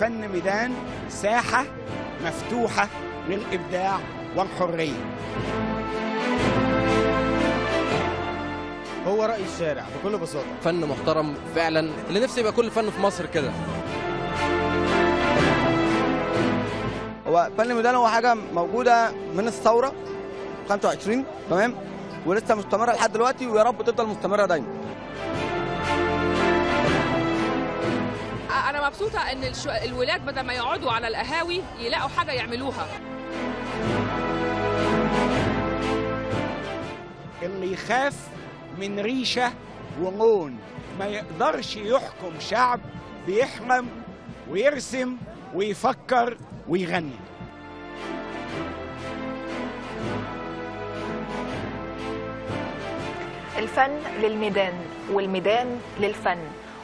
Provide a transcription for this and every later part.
فن ميدان ساحة مفتوحة للإبداع والحرية. هو رأي الشارع بكل بساطة. فن محترم فعلا. اللي نفسي يبقى كل فن في مصر كده. هو فن ميدان هو حاجة موجودة من الثورة 25 تمام؟ ولسه مستمرة لحد دلوقتي ويا رب تفضل مستمرة دايما. أنا مبسوطة إن الولاد بدل ما يقعدوا على القهاوي يلاقوا حاجة يعملوها. اللي يخاف من ريشة ولون ما يقدرش يحكم شعب بيحلم ويرسم ويفكر ويغني. الفن للميدان والميدان للفن.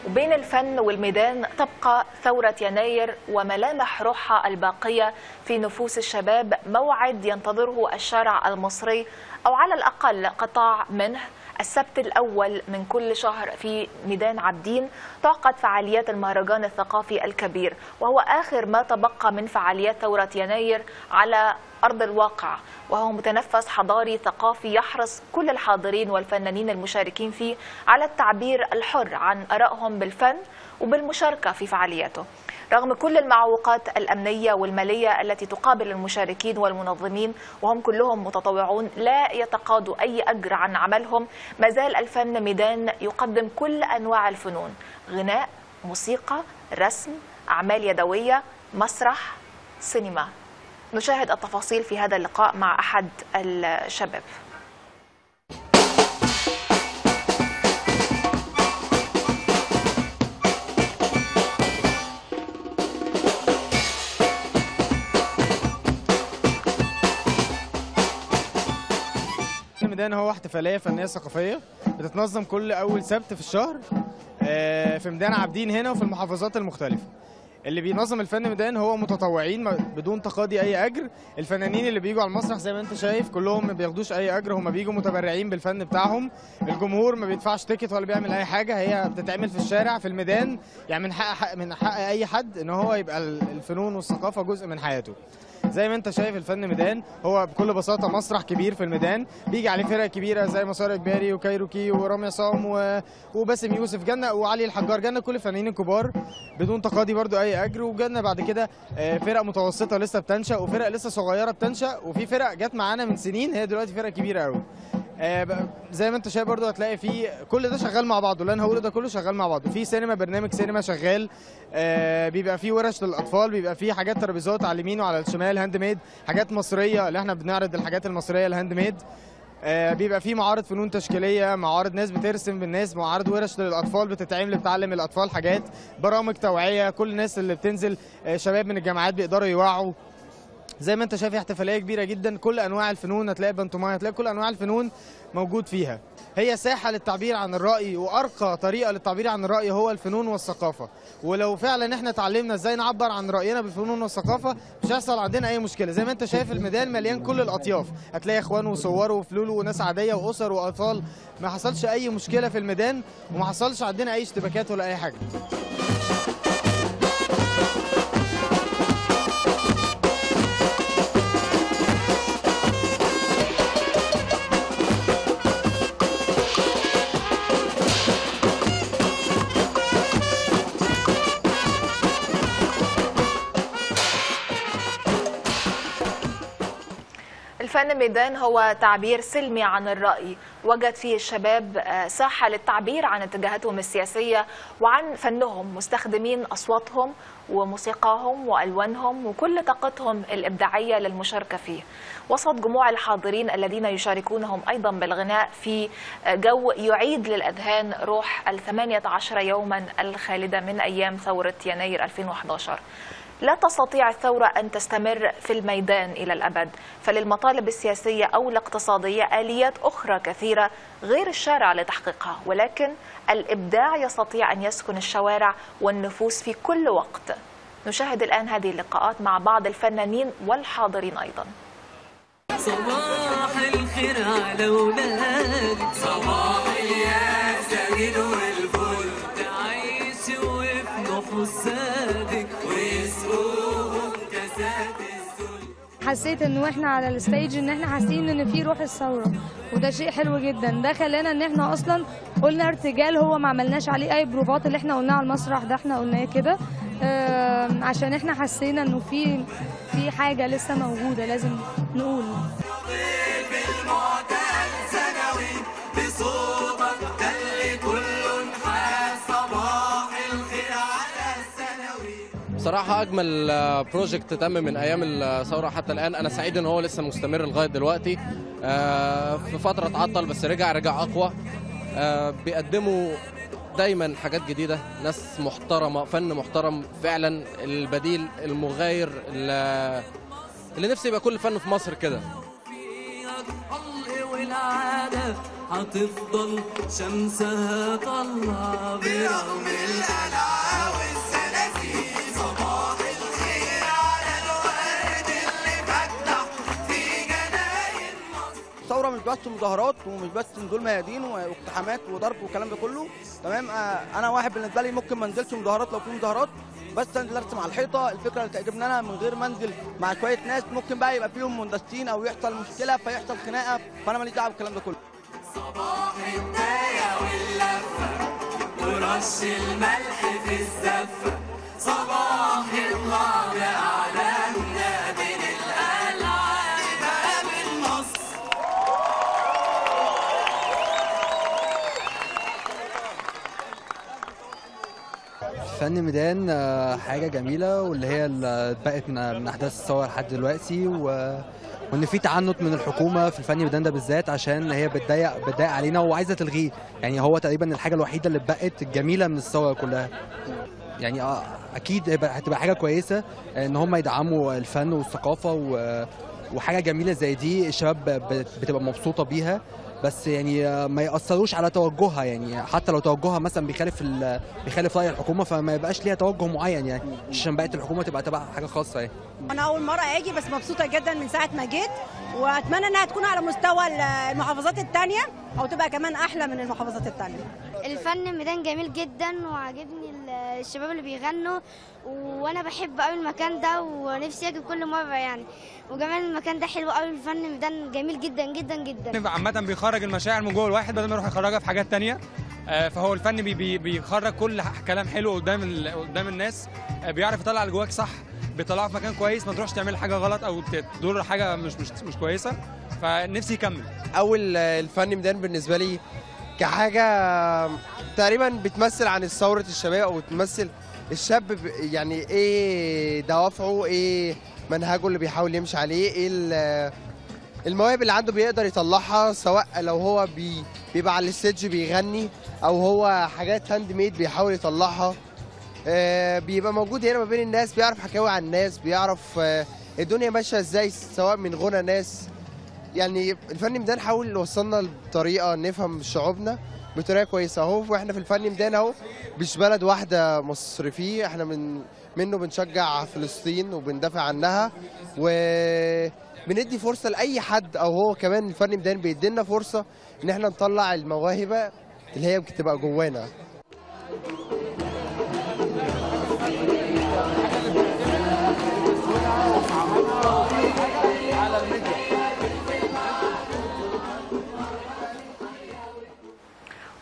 وبين الفن والميدان تبقى ثورة يناير وملامح روحها الباقية في نفوس الشباب موعد ينتظره الشارع المصري أو على الأقل قطاع منه. السبت الأول من كل شهر في ميدان عابدين تعقد فعاليات المهرجان الثقافي الكبير وهو آخر ما تبقى من فعاليات ثورة يناير على أرض الواقع. وهو متنفس حضاري ثقافي يحرص كل الحاضرين والفنانين المشاركين فيه على التعبير الحر عن آرائهم بالفن وبالمشاركة في فعالياته. رغم كل المعوقات الأمنية والمالية التي تقابل المشاركين والمنظمين وهم كلهم متطوعون لا يتقاضوا أي أجر عن عملهم. ما زال الفن ميدان يقدم كل أنواع الفنون غناء موسيقى رسم أعمال يدوية مسرح سينما. نشاهد التفاصيل في هذا اللقاء مع أحد الشباب. فن ميدان هو احتفالية فنية ثقافية بتتنظم كل أول سبت في الشهر آه، في ميدان عابدين هنا وفي المحافظات المختلفة. اللي بينظم الفن ميدان هو متطوعين بدون تقاضي أي أجر. الفنانين اللي بيجوا على المسرح زي ما انت شايف كلهم ما بياخدوش أي أجر هم بيجوا متبرعين بالفن بتاعهم. الجمهور ما بيدفعش ticket ولا بيعمل أي حاجة هي بتتعمل في الشارع في الميدان يعني من حق حق- من حق أي حد إن هو يبقى ال- الفنون والثقافة جزء من حياته. زي ما انت شايف الفن ميدان هو بكل بساطة مسرح كبير في الميدان. بيجي عليه فرق كبيرة زي مسار إجباري وكايروكي ورامي عصام و... وباسم يوسف جنة وعلي الحجار. جنة كل الفنانين الكبار بدون تقاضي برضو أي أجر. وجنة بعد كده آه، فرق متوسطة لسه بتنشأ وفرق لسه صغيرة بتنشأ. وفي فرق جت معانا من سنين هي دلوقتي فرق كبيرة قوي زي ما انت شايف برضو هتلاقي في كل ده شغال مع بعضه اللي أنا هقوله ده كله شغال مع بعضه. في سينما برنامج سينما شغال آه، بيبقى فيه ورش للأطفال بيبقى فيه حاجات ترابيزات على اليمين وعلى الشمال handmade حاجات مصرية اللي إحنا بنعرض الحاجات المصرية ال handmade آه، بيبقى فيه معارض فنون تشكيلية معارض ناس بترسم بالناس معارض ورش للأطفال بتتعمل بتعلم الأطفال حاجات برامج توعية كل الناس اللي بتنزل آه، شباب من الجامعات بيقدروا يوعوا. زي ما انت شايف احتفالية كبيرة جدا. كل أنواع الفنون هتلاقي بنتومايه هتلاقي كل أنواع الفنون موجود فيها. هي ساحة للتعبير عن الرأي وأرقى طريقة للتعبير عن الرأي هو الفنون والثقافة. ولو فعلا إحنا اتعلمنا إزاي نعبر عن رأينا بالفنون والثقافة مش هيحصل عندنا أي مشكلة. زي ما انت شايف الميدان مليان كل الأطياف. هتلاقي إخوان وصور وفلول وناس عادية وأسر وأطفال. ما حصلش أي مشكلة في الميدان وما حصلش عندنا أي اشتباكات ولا أي حاجة. الفن ميدان هو تعبير سلمي عن الرأي. وجد فيه الشباب آه، ساحة للتعبير عن اتجاهاتهم السياسية وعن فنهم مستخدمين أصواتهم وموسيقاهم وألوانهم وكل طاقتهم الإبداعية للمشاركة فيه. وسط جموع الحاضرين الذين يشاركونهم أيضا بالغناء في آه، جو يعيد للأذهان روح الثمانية عشر يوما الخالدة من أيام ثورة يناير 2011 لا تستطيع الثورة أن تستمر في الميدان إلى الأبد. فللمطالب السياسية أو الاقتصادية آليات أخرى كثيرة غير الشارع لتحقيقها. ولكن الإبداع يستطيع أن يسكن الشوارع والنفوس في كل وقت. نشاهد الآن هذه اللقاءات مع بعض الفنانين والحاضرين أيضا. صباح الخير على ولادك صباح الياسمين والفل تعيش وفي الذل حسيت إنه إحنا على الستيج إن إحنا حاسين إن في روح الثورة وده شيء حلو جدا. ده خلانا إن إحنا أصلا قلنا ارتجال هو ما عملناش عليه أي بروفات اللي إحنا قلناه على المسرح ده إحنا قلناه كده؟ آم، عشان إحنا حسينا إنه في في حاجة لسه موجودة لازم نقول. بصراحة أجمل بروجكت تم من أيام الثورة حتى الآن. أنا سعيد إن هو لسه مستمر لغاية دلوقتي. آه، في فترة اتعطل بس رجع رجع أقوى. آه، بيقدموا دايما حاجات جديدة. ناس محترمة فن محترم فعلا. البديل المغاير اللي نفسي يبقى كل فن في مصر كده. والعادة هتفضل شمسها طلع برغم القلعة مش بس مظاهرات ومش بس نزول ميادين واقتحامات وضرب والكلام ده كله. تمام؟ آه، أنا واحد بالنسبة لي ممكن ما انزلش مظاهرات لو في مظاهرات بس أنزل أرسم على الحيطة الفكرة اللي تعجبني أنا من غير ما أنزل مع شوية ناس. ممكن بقى يبقى فيهم مندسين أو يحصل مشكلة فيحصل خناقة فأنا ماليش دعوة بالكلام ده كله. صباح الداية واللفة ورش الملح في الزفة. صباح يطلع فن ميدان آه، حاجة جميلة واللي هي اللي اتبقت من أحداث الثورة لحد دلوقتي و... وإن في تعنت من الحكومة في الفن ميدان ده بالذات عشان هي بتضايق بتضايق علينا وعايزة تلغيه. يعني هو تقريبا الحاجة الوحيدة اللي اتبقت الجميلة من الثورة كلها. يعني آه، هيبقى- هتبقى حاجة كويسة إن هم يدعموا الفن والثقافة و... وحاجة جميلة زي دي الشباب بت- بتبقى مبسوطة بيها. بس يعني ما يأثروش على توجهها يعني حتى لو توجهها مثلا بيخالف ال... بيخالف رأي الحكومة فما يبقاش ليها توجه معين يعني عشان بقت الحكومة تبقى تبع حاجة خاصة يعني. أنا أول مرة آجي بس مبسوطة جدا من ساعة ما جيت وأتمنى إنها تكون على مستوى المحافظات التانية. أو تبقى كمان أحلى من المحافظات التانية. الفن ميدان جميل جدا وعاجبني الشباب اللي بيغنوا وأنا بحب قوي المكان ده ونفسي أجي كل مرة يعني. وكمان المكان ده حلو قوي الفن ميدان جميل جدا جدا جدا. عامة بيخرج المشاعر من جوه الواحد بدل ما يروح يخرجها في حاجات تانية. آه، فهو الفن بي بي بيخرج كل كلام حلو قدام ال- قدام الناس. آه، بيعرف يطلع اللي جواك صح. بيطلعه في مكان كويس ما تروحش تعمل حاجة غلط أو تدور حاجة مش مش مش كويسة. فنفسي يكمل. أول الفن ميدان بالنسبة لي كحاجة تقريبا بتمثل عن ثوره الشباب أو بتمثل الشاب يعني إيه دوافعه إيه منهجه اللي بيحاول يمشي عليه إيه ال- المواهب اللي عنده بيقدر يطلعها سواء لو هو بي بيبقى على ال stage بيغني أو هو حاجات handmade بيحاول يطلعها. آه، بيبقى موجود هنا ما بين الناس بيعرف حكاوي عن الناس بيعرف آه، الدنيا ماشية إزاي سواء من غنى ناس. يعني الفن ميدان حاول يوصلنا بطريقه نفهم شعوبنا بطريقة كويسة اهو. وإحنا في الفن ميدان اهو مش بلد واحدة مصر فيه إحنا من منه بنشجع فلسطين وبندافع عنها. وبندي فرصة لأي حد أو هو كمان الفن ميدان بيدينا فرصة إن إحنا نطلع المواهب اللي هي بتبقى جوانا.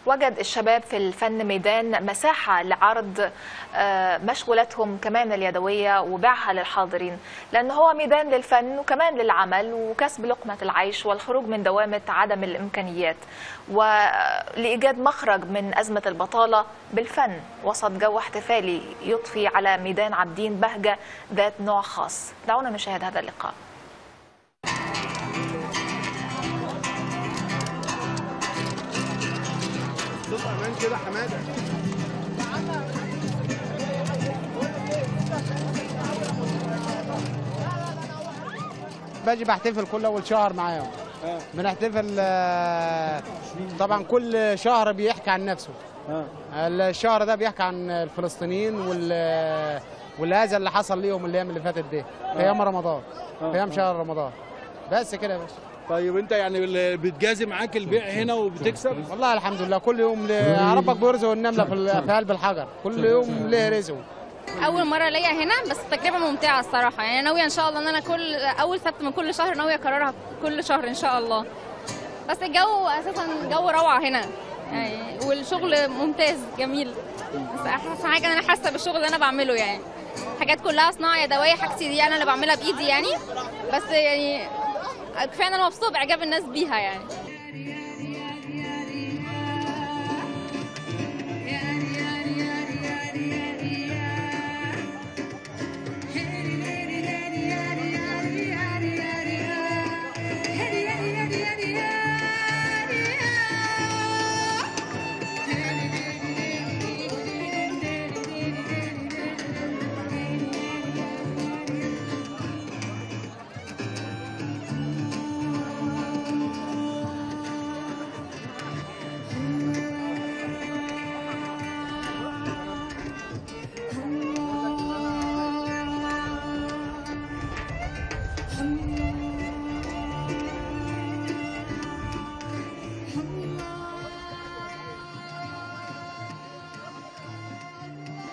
وجد الشباب في الفن ميدان مساحة لعرض آه، مشغولاتهم كمان اليدوية وبيعها للحاضرين لأنه هو ميدان للفن وكمان للعمل وكسب لقمة العيش والخروج من دوامة عدم الإمكانيات ولإيجاد مخرج من أزمة البطالة بالفن. وسط جو احتفالي يضفي على ميدان عابدين بهجة ذات نوع خاص. دعونا نشاهد هذا اللقاء. كده حماده باجي بحتفل كل أول شهر معاهم. بنحتفل آه، طبعا كل شهر بيحكي عن نفسه. الشهر ده بيحكي عن الفلسطينيين وال والاذى اللي حصل ليهم الأيام اللي فاتت دي. في أيام رمضان. في أيام شهر رمضان. بس كده يا باشا. طيب انت يعني بتجازي معاك البيع هنا وبتكسب؟ والله الحمد لله كل يوم ربك بيرزق النمله في قلب الحجر كل يوم ليه رزقه أول مرة ليا هنا بس تجربة ممتعة الصراحة. يعني ناوية إن شاء الله إن أنا كل أول سبت من كل شهر ناوية أكررها كل شهر إن شاء الله. بس الجو أساسا جو روعة هنا. يعني والشغل ممتاز جميل. بس أحسن حاجة إن أنا حاسة بالشغل اللي أنا بعمله يعني. حاجات كلها صناعة يدوية حاجتي دي أنا اللي بعملها بإيدي يعني. بس يعني إن أنا مبسوطه الناس بيها يعني.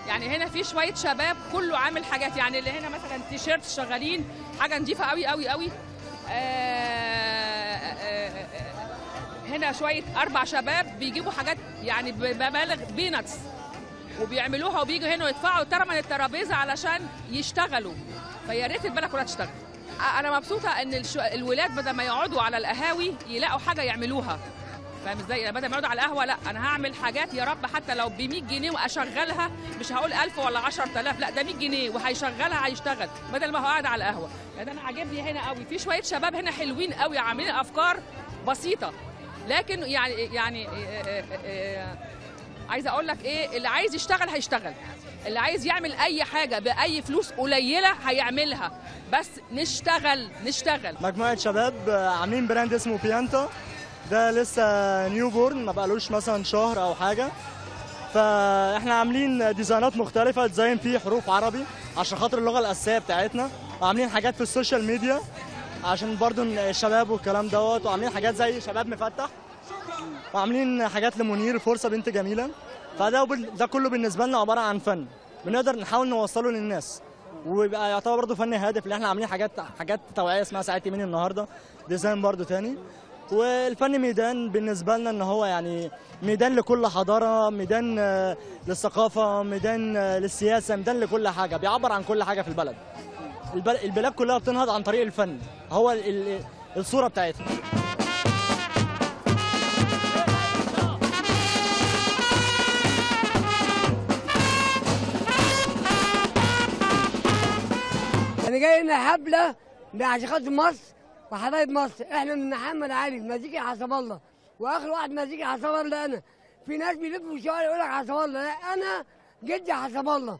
يعني هنا في شوية شباب كله عامل حاجات يعني اللي هنا مثلا تيشيرت شغالين حاجة نظيفة قوي قوي قوي. آه، آه، آه، هنا شوية أربع شباب بيجيبوا حاجات يعني بمبالغ بيناتس وبيعملوها وبيجوا هنا ويدفعوا تمن الترابيزة علشان يشتغلوا. فيا ريت البلد كلها تشتغل. أنا مبسوطة إن الولاد بدل ما يقعدوا على القهاوي يلاقوا حاجة يعملوها. فاهم إزاي؟ يعني بدل ما يقعدوا على القهوة لأ أنا هعمل حاجات يا رب حتى لو ب 100 جنيه وأشغلها مش هقول 1000 ولا 10000 لأ ده 100 جنيه وهيشغلها هيشتغل بدل ما هو قاعد على القهوة. يعني أنا عاجبني هنا قوي في شوية شباب هنا حلوين قوي عاملين أفكار بسيطة. لكن يعني يعني آه، آه، آه، عايزة أقول لك إيه؟ اللي عايز يشتغل هيشتغل. اللي عايز يعمل أي حاجة بأي فلوس قليلة هيعملها. بس نشتغل نشتغل. مجموعة شباب آه، عاملين brand اسمه بيانتا ده لسه newborn ما بقالوش مثلا شهر أو حاجة. فإحنا عاملين design ات مختلفة design فيه حروف عربي عشان خاطر اللغة الأساسية بتاعتنا. وعاملين حاجات في ال social media عشان برضو الشباب والكلام دوت. وعاملين حاجات زي شباب مفتح. وعاملين حاجات لمنير فرصة بنت جميلة. فده ده كله بالنسبة لنا عبارة عن فن. بنقدر نحاول نوصله للناس. ويبقى يعتبر برضه فن هادف اللي إحنا عاملين حاجات حاجات توعية اسمها ساعات يمين النهارده. design برضه تاني. والفن ميدان بالنسبة لنا إن هو يعني ميدان لكل حضارة ميدان آه، للثقافة ميدان آه، للسياسة ميدان لكل حاجة. بيعبر عن كل حاجة في البلد. البل- البلاد كلها بتنهض عن طريق الفن. هو ال- ال- الصورة بتاعتها أنا جاي هنا حفله عشان خاطر مصر وحبايب مصر. إحنا من محمد علي مزيكي حسب الله. وآخر واحد مزيكي حسب الله أنا. في ناس بيلفوا الشوارع يقول لك حسب الله. لا أنا جدي حسب الله.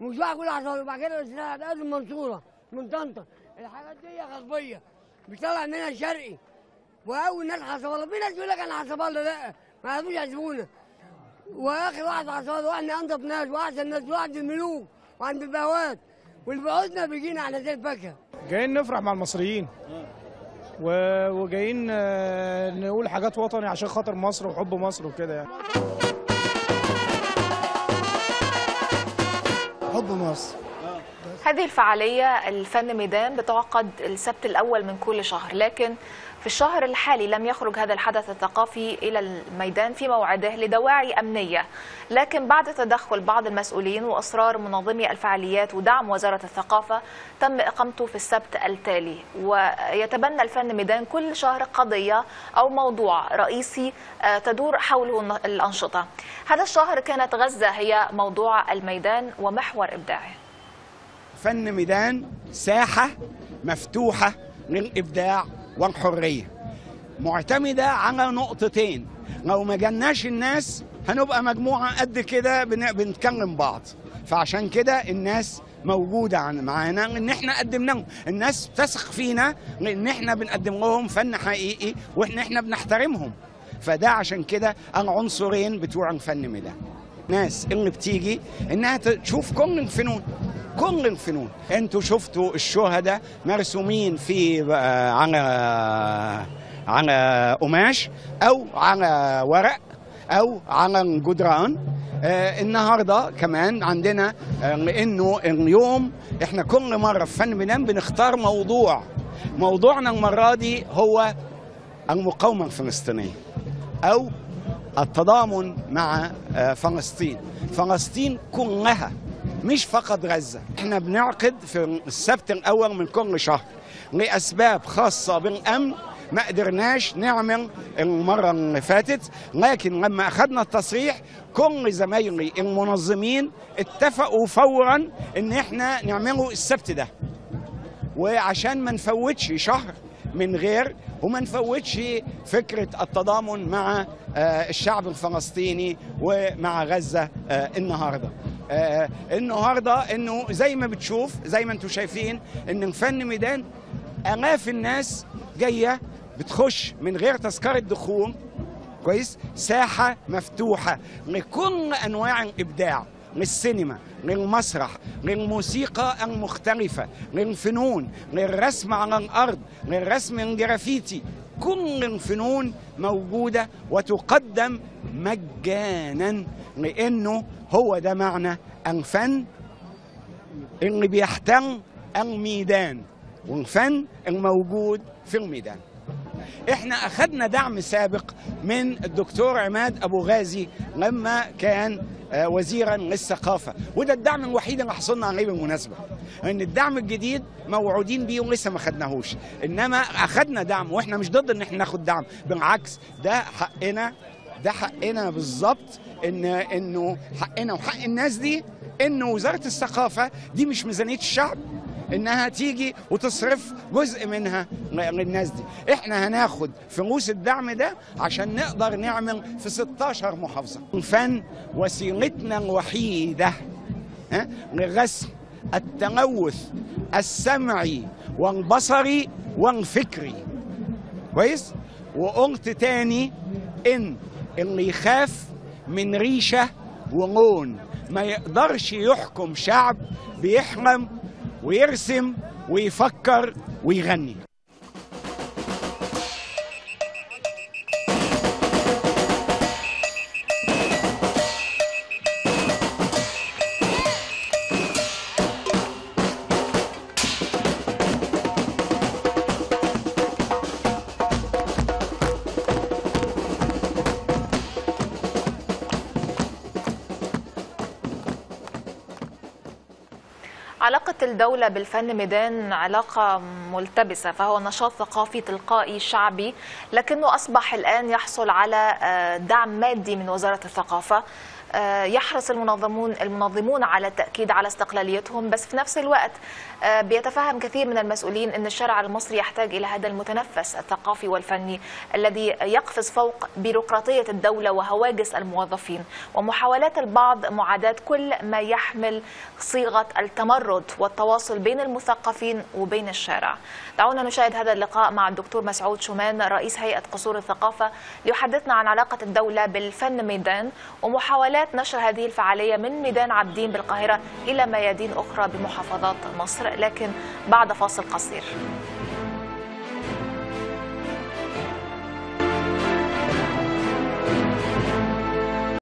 مش واحد يقول حسب الله. وبعد كده بس ده المنصوره من طنطا. الحاجات دي غربية. بيطلع منها شرقي. وأول ناس حسب الله. في ناس بيقول لك أنا حسب الله. لا ما يعرفوش يحسبونا وآخر واحد حسب الله. وإحنا أنضف ناس وأحسن ناس. وعند الملوك. وعند البهوات. والبعوثنا بيجينا على زي الفاكهه جايين نفرح مع المصريين. و- وجايين آه، نقول حاجات وطني عشان خاطر مصر وحب مصر وكده يعني. حب مصر. هذه الفعالية الفن ميدان بتعقد السبت الأول من كل شهر لكن في الشهر الحالي لم يخرج هذا الحدث الثقافي إلى الميدان في موعده لدواعي أمنية. لكن بعد تدخل بعض المسؤولين وإصرار منظمي الفعاليات ودعم وزارة الثقافة تم إقامته في السبت التالي. ويتبنى الفن ميدان كل شهر قضية أو موضوع رئيسي آه، تدور حوله الأنشطة. هذا الشهر كانت غزة هي موضوع الميدان ومحور إبداعه. فن ميدان ساحة مفتوحة للإبداع والحرية معتمدة على نقطتين. لو ما جناش الناس هنبقى مجموعة قد كده بن- بنتكلم بعض. فعشان كده الناس موجودة عن- معانا. إن إحنا قدمنا لهم الناس تثق فينا لأن إحنا بنقدم لهم فن حقيقي وإحنا إحنا بنحترمهم. فده عشان كده العنصرين بتوع الفن ميدان ناس اللي بتيجي إنها تشوف كل الفنون. كل الفنون. أنتوا شفتوا الشهداء مرسومين في آه، على على قماش أو على ورق أو على الجدران. آه النهارده كمان عندنا آه إنه اليوم إحنا كل مرة في فن بنام بنختار موضوع. موضوعنا المرة دي هو المقاومة الفلسطينية أو التضامن مع آه فلسطين. فلسطين كلها مش فقط غزة. إحنا بنعقد في السبت الأول من كل شهر لأسباب خاصة بالأمن. ما قدرناش نعمل المرة اللي فاتت لكن لما أخذنا التصريح كل زمايلي المنظمين اتفقوا فورا إن إحنا نعمله السبت ده. وعشان ما نفوتش شهر من غير وما نفوتش فكرة التضامن مع آه، الشعب الفلسطيني ومع غزة آه، النهاردة. آه، النهاردة إنه زي ما بتشوف زي ما أنتم شايفين ان الفن ميدان. الاف الناس جاية بتخش من غير تذكرة دخول كويس؟ ساحة مفتوحة. لكل أنواع الإبداع للسينما للمسرح للموسيقى المختلفة للفنون للرسم على الأرض للرسم الجرافيتي. كل الفنون موجودة وتقدم مجانا لأنه هو ده معنى الفن اللي بيحتل الميدان والفن الموجود في الميدان. إحنا أخذنا دعم سابق من الدكتور عماد أبو غازي لما كان آه، وزيرا للثقافة. وده الدعم الوحيد اللي حصلنا عليه بالمناسبة إن الدعم الجديد موعودين بيه ولسه ما خدناهوش. إنما أخذنا دعم وإحنا مش ضد إن إحنا ناخد دعم بالعكس ده حقنا ده حقنا بالظبط ان إنه حقنا وحق الناس دي إن وزارة الثقافة دي مش ميزانية الشعب إنها تيجي وتصرف جزء منها للناس دي. إحنا هناخد فلوس الدعم ده عشان نقدر نعمل في 16 محافظة. الفن وسيلتنا الوحيدة ها، لرسم التلوث السمعي والبصري والفكري. كويس؟ وقلت تاني إن اللي يخاف من ريشة ولون ما يقدرش يحكم شعب بيحلم ويرسم ويفكر ويغني. علاقة الدولة بالفن ميدان علاقة ملتبسة فهو نشاط ثقافي تلقائي شعبي لكنه أصبح الآن يحصل على آه، دعم مادي من وزارة الثقافة. يحرص المنظمون المنظمون على التأكيد على استقلاليتهم بس في نفس الوقت آه، بيتفهم كثير من المسؤولين أن الشارع المصري يحتاج إلى هذا المتنفس الثقافي والفني الذي يقفز فوق بيروقراطية الدولة وهواجس الموظفين. ومحاولات البعض معاداة كل ما يحمل صيغة التمرد والتواصل بين المثقفين وبين الشارع. دعونا نشاهد هذا اللقاء مع الدكتور مسعود شومان رئيس هيئة قصور الثقافة ليحدثنا عن علاقة الدولة بالفن ميدان ومحاولات نشر هذه الفعالية من ميدان عابدين بالقاهرة إلى ميادين أخرى بمحافظات مصر لكن بعد فاصل قصير.